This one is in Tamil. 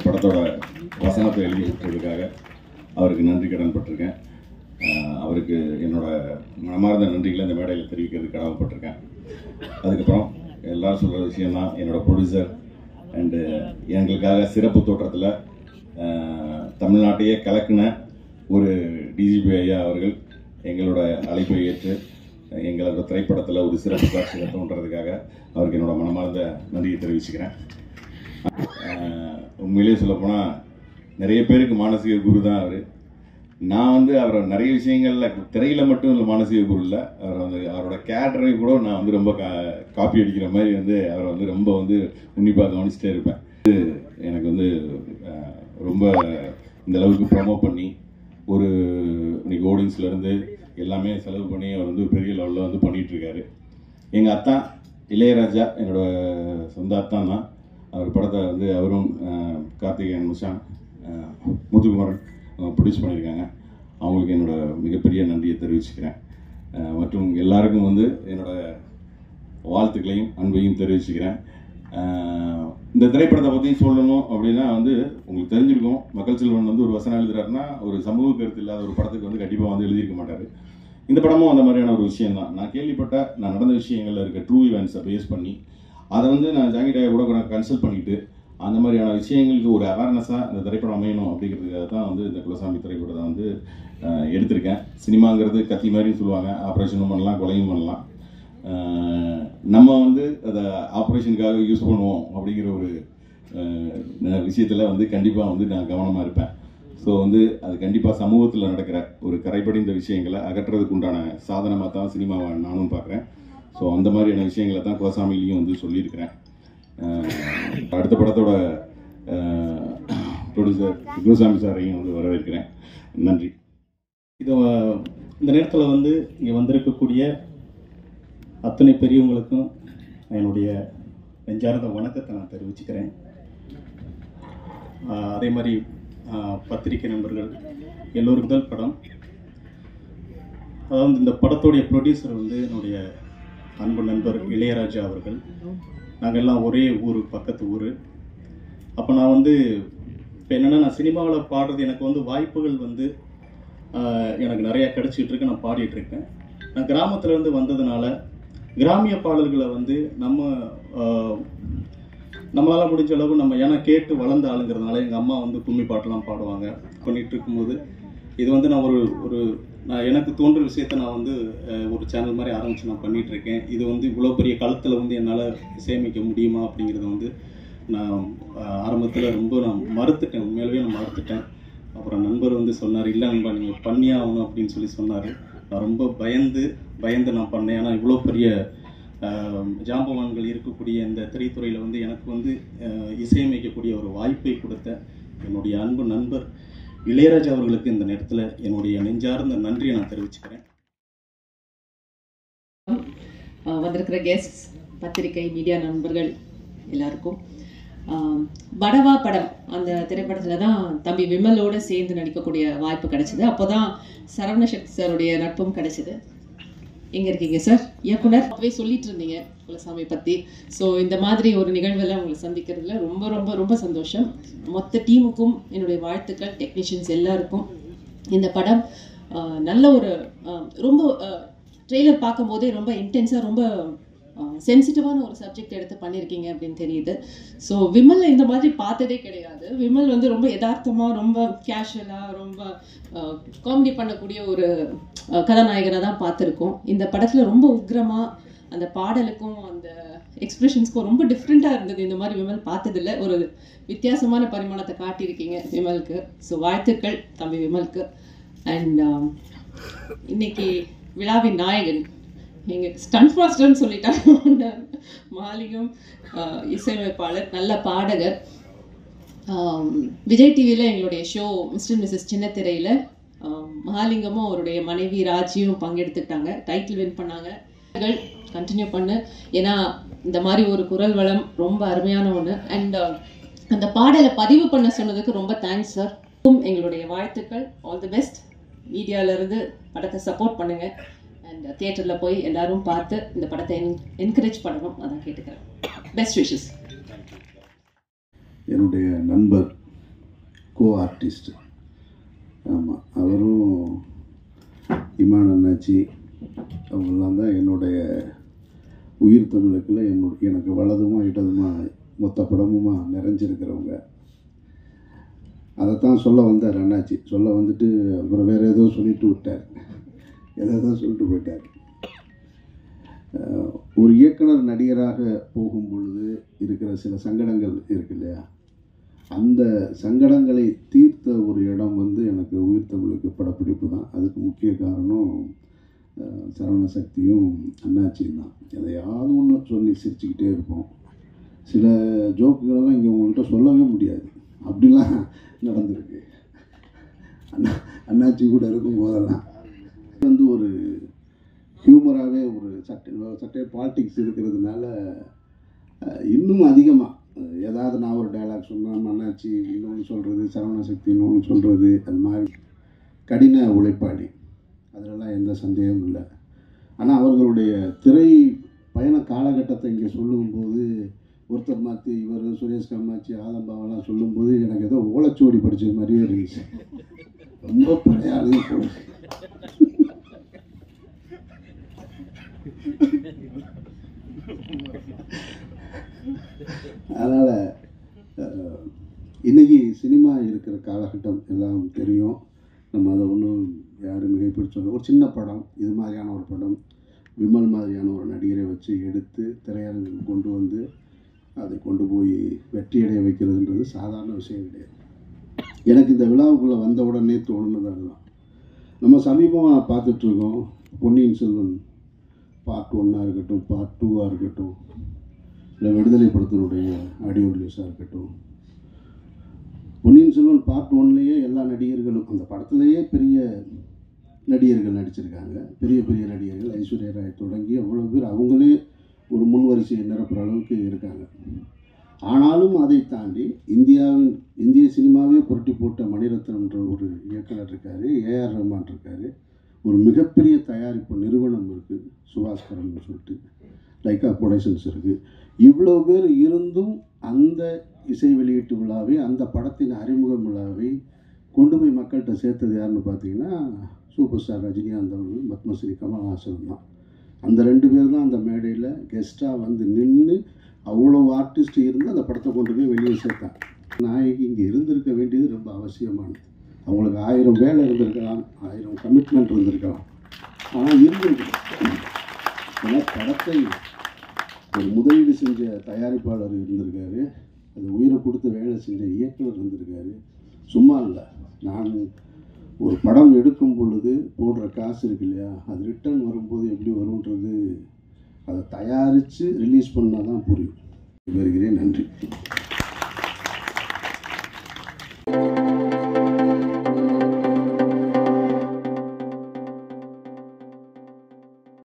திரைப்படத்தை எழுதி கொடுத்ததுக்காக அவருக்கு நன்றி கடன் பட்டிருக்கேன். அவருக்கு என்னோட மனமார்ந்த நன்றிகளை இந்த மேடையில் தெரிவிக்கிறதுக்கு கடமைப்பட்டிருக்கேன் அதுக்கப்புறம் எல்லாரும் சொல்கிற விஷயம்னா என்னோடய ப்ரொடியூசர் அண்டு எங்களுக்காக சிறப்பு தோற்றத்தில் தமிழ்நாட்டையே கலக்கின ஒரு டிஜிபி ஐயா அவர்கள் எங்களோட அழைப்பை ஏற்று எங்களோட திரைப்படத்தில் ஒரு சிறப்பு காட்சியை தோன்றதுக்காக அவருக்கு என்னோட மனமார்ந்த நன்றியை தெரிவிச்சுக்கிறேன். உண்மையிலே உண்மையிலேயே சொல்லப்போனால் நிறைய பேருக்கு மானசீக குரு தான் அவர். நான் வந்து அவரை நிறைய விஷயங்கள்ல திரையில் மட்டும் இல்லை மானசீக குரு இல்லை. அவர் வந்து அவரோட கேரக்டரை கூட நான் வந்து ரொம்ப கா காப்பி அடிக்கிற மாதிரி வந்து அவரை வந்து ரொம்ப வந்து உன்னிப்பாக கவனிச்சிட்டே இருப்பேன். இது எனக்கு வந்து ரொம்ப இந்த அளவுக்கு ப்ரமோ பண்ணி ஒரு இன்னைக்கு ஓடியன்ஸ்லேருந்து எல்லாமே செலவு பண்ணி அவர் வந்து பெரிய லெவலில் வந்து பண்ணிகிட்ருக்காரு எங்கள் அத்தான் இளையராஜா என்னோட சொந்த அத்தான் தான். அவர் படத்தை வந்து அவரும் கார்த்திகேயன் முஷான் ஆஹ், முத்துக்குமரன் ப்ரொடியூஸ் பண்ணியிருக்காங்க. அவங்களுக்கு என்னோட மிகப்பெரிய நன்றியை தெரிவிச்சுக்கிறேன். மற்றும் எல்லாருக்கும் வந்து என்னோடய வாழ்த்துக்களையும் அன்பையும் தெரிவிச்சுக்கிறேன். இந்த திரைப்படத்தை பற்றி சொல்லணும் அப்படின்னா வந்து உங்களுக்கு தெரிஞ்சிருக்கும். மக்கள் செல்வன் வந்து ஒரு வசனம் எழுதுறாருன்னா ஒரு சமூக கருத்து இல்லாத ஒரு படத்துக்கு வந்து கண்டிப்பாக வந்து எழுதியிருக்க மாட்டார். இந்த படமும் அந்த மாதிரியான ஒரு விஷயம் தான் நான் கேள்விப்பட்ட நான் நடந்த விஷயங்களில் இருக்க ட்ரூ இவெண்ட்ஸை பேஸ் பண்ணி அதை வந்து நான் ஜாங்கிட்டாய கூட நான் கன்சல்ட் பண்ணிவிட்டு அந்த மாதிரியான விஷயங்களுக்கு ஒரு அவேர்னஸாக இந்த திரைப்படம் அமையணும் அப்படிங்கிறதுக்காக தான் வந்து இந்த குலசாமி திரைப்படத்தை வந்து எடுத்திருக்கேன். சினிமாங்கிறது கத்தி மாதிரின்னு சொல்லுவாங்க. ஆப்ரேஷனும் பண்ணலாம் கொலையும் பண்ணலாம். நம்ம வந்து அதை ஆப்ரேஷனுக்காக யூஸ் பண்ணுவோம் அப்படிங்கிற ஒரு விஷயத்தில் வந்து கண்டிப்பாக வந்து நான் கவனமாக இருப்பேன். ஸோ வந்து அது கண்டிப்பாக சமூகத்தில் நடக்கிற ஒரு கரைபடிந்த விஷயங்களை அகற்றுறதுக்கு உண்டான சாதனமாக தான் சினிமாவை நானும் பார்க்குறேன். ஸோ அந்த மாதிரியான விஷயங்களை தான் கோசாமிலையும் வந்து சொல்லியிருக்கிறேன். அடுத்த படத்தோட ப்ரொடியூசர் குருசாமி சாரையும் வந்து வரவேற்கிறேன். நன்றி. இது இந்த நேரத்தில் வந்து இங்கே வந்திருக்கக்கூடிய அத்தனை பெரியவங்களுக்கும் என்னுடைய நெஞ்சார்ந்த வணக்கத்தை நான் தெரிவிச்சுக்கிறேன். அதே மாதிரி பத்திரிகை நண்பர்கள் எல்லோரும் முதல் படம். அதாவது இந்த படத்துடைய ப்ரொடியூசர் வந்து என்னுடைய அன்பு நண்பர் இளையராஜா அவர்கள். நாங்கள் எல்லாம் ஒரே ஊர் பக்கத்து ஊர். அப்போ நான் வந்து இப்போ என்னென்னா நான் சினிமாவில் பாடுறது எனக்கு வந்து வாய்ப்புகள் வந்து எனக்கு நிறையா கிடச்சிட்டு இருக்கு நான் பாடிட்டுருக்கேன் நான் கிராமத்துலேருந்து வந்ததுனால கிராமிய பாடல்களை வந்து நம்ம நம்மளால் முடிஞ்ச அளவு நம்ம ஏன்னா கேட்டு வளர்ந்த ஆளுங்கிறதுனால எங்கள் அம்மா வந்து கும்மி பாட்டெல்லாம் பாடுவாங்க. பண்ணிகிட்டு இருக்கும்போது இது வந்து நான் ஒரு ஒரு நான் எனக்கு தோன்ற விஷயத்த நான் வந்து ஒரு சேனல் மாதிரி ஆரம்பித்து நான் பண்ணிகிட்ருக்கேன் இது வந்து இவ்வளோ பெரிய களத்தில் வந்து என்னால் இசையமைக்க முடியுமா அப்படிங்கிறத வந்து நான் ஆரம்பத்தில் ரொம்ப நான் மறுத்துட்டேன். உண்மையிலேயே நான் மறுத்துட்டேன். அப்புறம் நண்பர் வந்து சொன்னார் இல்லை நண்பா நீங்கள் பண்ணியாகணும் அப்படின்னு சொல்லி சொன்னார். நான் ரொம்ப பயந்து பயந்து நான் பண்ணேன். ஏன்னா இவ்வளோ பெரிய ஜாம்பவான்கள் இருக்கக்கூடிய இந்த திரைத்துறையில் வந்து எனக்கு வந்து இசையமைக்கக்கூடிய ஒரு வாய்ப்பை கொடுத்த என்னுடைய அன்பு நண்பர் இளையராஜா அவர்களுக்கு இந்த நேரத்தில் என்னுடைய நெஞ்சார்ந்த நன்றியை நான் தெரிவிச்சுக்கிறேன். ஆஹ் வந்திருக்கிற கெஸ்ட் பத்திரிகை மீடியா நண்பர்கள் எல்லாருக்கும். ஆஹ் படவா படம் அந்த திரைப்படத்தில் தான் தம்பி விமலோட சேர்ந்து நடிக்கக்கூடிய வாய்ப்பு கிடைச்சிது. அப்போ தான் சரவண சக்தி சாருடைய நட்பும் கிடைச்சிது. எங்கே இருக்கீங்க சார் இயக்குனர் அப்பவே சொல்லிட்டு இருந்தீங்க குலசாமி பற்றி ஸோ இந்த மாதிரி ஒரு நிகழ்வில் உங்களை சந்திக்கிறதுல ரொம்ப ரொம்ப ரொம்ப சந்தோஷம். மொத்த டீமுக்கும் என்னுடைய வாழ்த்துக்கள் டெக்னீஷியன்ஸ் எல்லாருக்கும். இந்த படம் நல்ல ஒரு ஆஹ், ரொம்ப ட்ரெய்லர் பார்க்கும்போதே ரொம்ப இன்டென்ஸாக ரொம்ப சென்சிட்டிவான ஒரு சப்ஜெக்ட் எடுத்து பண்ணியிருக்கீங்க அப்படின்னு தெரியுது. ஸோ விமல் இந்த மாதிரி பார்த்ததே கிடையாது. விமல் வந்து ரொம்ப யதார்த்தமாக ரொம்ப கேஷுவலாக ரொம்ப காமெடி பண்ணக்கூடிய ஒரு அஹ், கதாநாயகனை தான் பார்த்துருக்கோம். இந்த படத்தில் ரொம்ப உக்ரமாக அந்த பாடலுக்கும் அந்த எக்ஸ்பிரஷன்ஸ்க்கும் ரொம்ப டிஃப்ரெண்ட்டாக இருந்தது. இந்த மாதிரி விமல் பார்த்ததில்ல. ஒரு வித்தியாசமான பரிமாணத்தை காட்டியிருக்கீங்க விமலுக்கு. ஸோ வாழ்த்துக்கள் தம்பி விமலுக்கு. அண்ட் இன்னைக்கு விழாவின் நாயகன். நீங்கள் ஸ்டன்ட் மாஸ்டர்னு சொல்லிட்டாங்க. மாலிகம் இசையமைப்பாளர் நல்ல பாடகர். விஜய் டிவியில் எங்களுடைய ஷோ மிஸ்டர் மிஸ்ஸஸ் சின்னத்திரையில் மகாலிங்கமும் அவருடைய மனைவி ராஜியும் பங்கெடுத்துக்கிட்டாங்க. டைட்டில் வின் பண்ணாங்க. கண்டினியூ பண்ணு. ஏன்னா இந்த மாதிரி ஒரு குரல் வளம் ரொம்ப அருமையான ஒன்று அண்ட் அந்த பாடலை பதிவு பண்ண சொன்னதுக்கு ரொம்ப தேங்க்ஸ் சார் எங்களுடைய வாழ்த்துக்கள். ஆல் தி பெஸ்ட் மீடியாவிலேருந்து படத்தை சப்போர்ட் பண்ணுங்கள் அண்ட் தியேட்டரில் போய் எல்லாரும் பார்த்து இந்த படத்தை என்கரேஜ் பண்ணணும். அதான் கேட்டுக்கிறேன். பெஸ்ட் விஷஸ் என்னுடைய நண்பர் கோ ஆர்டிஸ்ட் ஆமாம் அவரும் இமான் அண்ணாச்சி அவங்கெல்லாம் தான் என்னுடைய உயிர் தமிழுக்கில் என்னோட எனக்கு வலதுமா இடதுமா மொத்த படமுமா நிறைஞ்சிருக்கிறவங்க. அதைத்தான் சொல்ல வந்தார் அண்ணாச்சி. சொல்ல வந்துட்டு அப்புறம் வேறு ஏதோ சொல்லிட்டு விட்டார். எதாவது சொல்லிட்டு போயிட்டார். ஒரு இயக்குனர் நடிகராக போகும் பொழுது இருக்கிற சில சங்கடங்கள் இருக்கு இல்லையா? அந்த சங்கடங்களை தீர்த்த ஒரு இடம் வந்து எனக்கு உயிர் தமிழுக்கு படப்பிடிப்பு தான். அதுக்கு முக்கிய காரணம் சரவண சக்தியும் அண்ணாச்சியும் தான். எதையாவது ஒன்று சொல்லி சிரிச்சுக்கிட்டே இருப்போம். சில ஜோக்குகளெல்லாம் இங்கே உங்கள்கிட்ட சொல்லவே முடியாது. அப்படிலாம் நடந்திருக்கு. அண்ணா அண்ணாச்சி கூட இருக்கும் போதெல்லாம் வந்து ஒரு ஹியூமராகவே ஒரு சட்டை சட்டை பாலிட்டிக்ஸ் இருக்கிறதுனால இன்னும் அதிகமாக ஏதாவது நான் ஒரு டைலாக் சொன்னால் மன்னாச்சி இன்னொன்று சொல்கிறது சரவண சக்தி இன்னொன்று சொல்கிறது அது மாதிரி கடின உழைப்பாளி. அதிலெல்லாம் எந்த சந்தேகமும் இல்லை. ஆனால் அவர்களுடைய திரை பயண காலகட்டத்தை இங்கே சொல்லும்போது ஒருத்தர் மாற்றி இவர் சுரேஷ் காமாட்சி ஆலம்பாவெல்லாம் சொல்லும்போது எனக்கு ஏதோ ஓலைச்சுவடி படிச்ச மாதிரியே இருந்துச்சு. ரொம்ப பழைய ஆளுங்க அதனால் இன்னைக்கு சினிமா இருக்கிற காலகட்டம் எல்லாம் தெரியும். நம்ம அதை ஒன்றும் யாரும் மிகைப்பிடிச்சோம் ஒரு சின்ன படம் இது மாதிரியான ஒரு படம் விமல் மாதிரியான ஒரு நடிகரை வச்சு எடுத்து திரையரங்குக்கு கொண்டு வந்து அதை கொண்டு போய் வெற்றியடைய வைக்கிறதுன்றது சாதாரண விஷயம் கிடையாது. எனக்கு இந்த விழாவுக்குள்ளே வந்த உடனே தோணுனது அதுதான். நம்ம சமீபமாக பார்த்துட்ருக்கோம் பொன்னியின் செல்வன் பார்ட் ஒன்னாக இருக்கட்டும் பார்ட் டூவாக இருக்கட்டும். இல்லை விடுதலை படத்தினுடைய ஆடியோ ரிலீஸாக இருக்கட்டும். பொன்னியின் செல்வன் பார்ட் ஒன்லேயே எல்லா நடிகர்களும் அந்த படத்துலேயே பெரிய நடிகர்கள் நடிச்சிருக்காங்க. பெரிய பெரிய நடிகர்கள் ஐஸ்வர்யா ராய் தொடங்கி அவ்வளோ பேர் அவங்களே ஒரு முன்வரிசையை நிரப்புகிற நிரப்புற அளவுக்கு இருக்காங்க. ஆனாலும் அதை தாண்டி இந்தியாவின் இந்திய சினிமாவே புரட்டி போட்ட மணிரத்னம்ன்ற ஒரு இயக்குனர் இருக்கார் ஏஆர் ரஹ்மான் இருக்கார். ஒரு மிகப்பெரிய தயாரிப்பு நிறுவனம் இருக்குது சுபாஸ்கரன் சொல்லிட்டு. லைக்கா ப்ரொடக்ஷன்ஸ் இருக்குது இவ்வளோ பேர் இருந்தும் அந்த இசை வெளியீட்டு விழாவை அந்த படத்தின் அறிமுக விழாவை கொண்டு போய் மக்கள்கிட்ட சேர்த்தது யாருன்னு பார்த்தீங்கன்னா சூப்பர் ஸ்டார் ரஜினிகாந்த் அவர்கள் பத்மஸ்ரீ கமல்ஹாசன் தான். அந்த ரெண்டு பேர் தான் அந்த மேடையில் கெஸ்ட்டாக வந்து நின்று அவ்வளோ ஆர்டிஸ்ட் இருந்து அந்த படத்தை கொண்டு போய் வெளியே சேர்த்தேன் நாயகி இங்கே இருந்திருக்க வேண்டியது ரொம்ப அவசியமானது. அவங்களுக்கு ஆயிரம் வேலை இருந்திருக்கலாம் ஆயிரம் கமிட்மெண்ட் இருந்திருக்கலாம். ஆனால் இருந்திருக்கலாம். படத்தை ஒரு முதலீடு செஞ்ச தயாரிப்பாளர் இருந்திருக்காரு. அது உயிரை கொடுத்து வேலை செஞ்ச இயக்குனர் இருந்திருக்காரு. சும்மா இல்லை. நான் ஒரு படம் எடுக்கும் பொழுது போடுற காசு இருக்கு இல்லையா? அது ரிட்டர்ன் வரும்போது எப்படி வரும்ன்றது அதை தயாரித்து ரிலீஸ் பண்ணால் தான் புரியும். வருகிறேன் நன்றி.